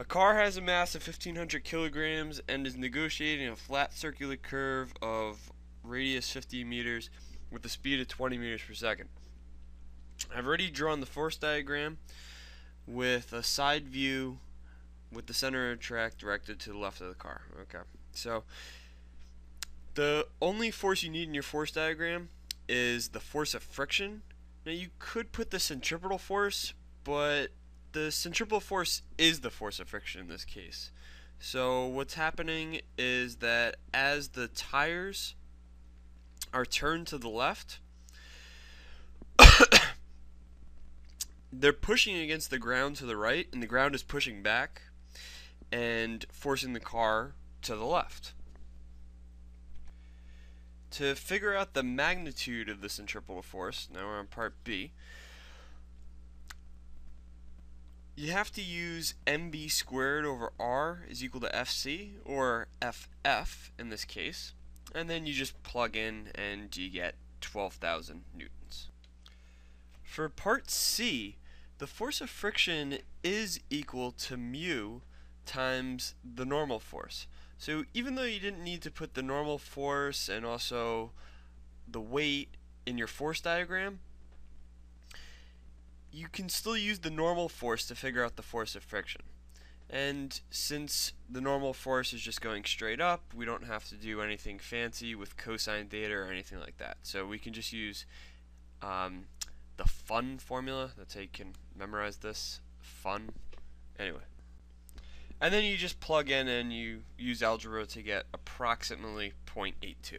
A car has a mass of 1500 kilograms and is negotiating a flat circular curve of radius 50 meters with a speed of 20 meters per second. I've already drawn the force diagram with a side view with the center of track directed to the left of the car. Okay, so the only force you need in your force diagram is the force of friction. Now you could put the centripetal force, but the centripetal force is the force of friction in this case. So what's happening is that as the tires are turned to the left, they're pushing against the ground to the right, and the ground is pushing back and forcing the car to the left. To figure out the magnitude of the centripetal force, now we're on part B, you have to use mv squared over r is equal to fc, or ff in this case, and then you just plug in and you get 12,000 newtons. For part C, the force of friction is equal to mu times the normal force. So even though you didn't need to put the normal force and also the weight in your force diagram, you can still use the normal force to figure out the force of friction. And since the normal force is just going straight up, we don't have to do anything fancy with cosine theta or anything like that. So we can just use um, the fun formula. That's how you can memorize this. Fun. Anyway. And then you just plug in and you use algebra to get approximately 0.82.